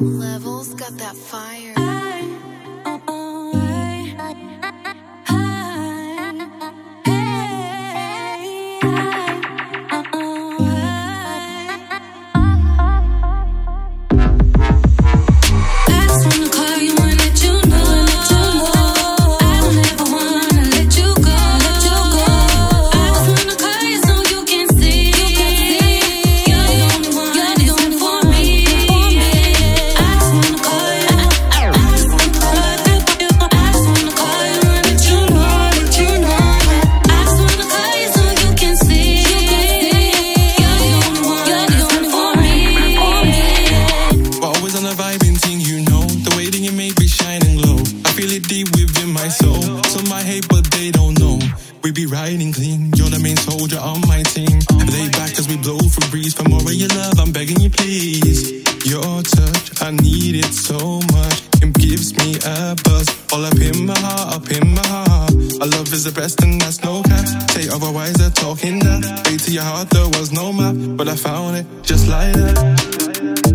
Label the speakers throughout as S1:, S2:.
S1: Levels got that fire.
S2: We be riding clean, you're the main soldier on my team. Lay back as we blow for breeze. For more of your love, I'm begging you, please. Your touch, I need it so much. It gives me a buzz. All up in my heart, up in my heart. Our love is the best, and that's no cap. Say otherwise, they're talking that. Way to your heart, there was no map. But I found it just like that.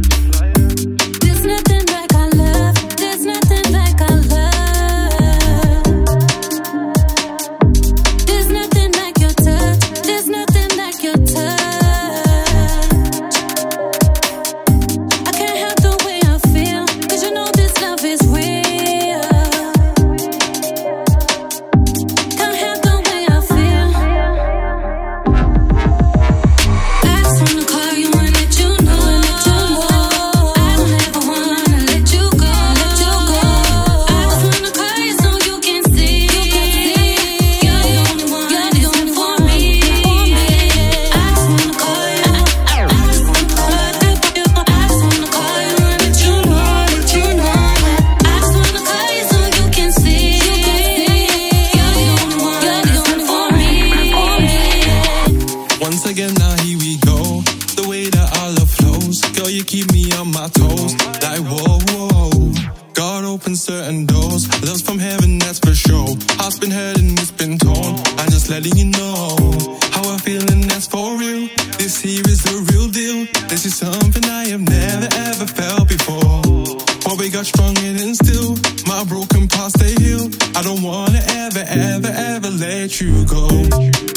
S2: Girl, you keep me on my toes. Like, whoa, whoa. God opens certain doors. Love's from heaven, that's for sure. Heart's been hurt and it's been torn. I'm just letting you know how I feel, and that's for real. This here is the real deal. This is something I have never ever felt before. But we got stronger and still my broken past they heal. I don't wanna ever, ever, ever let you go.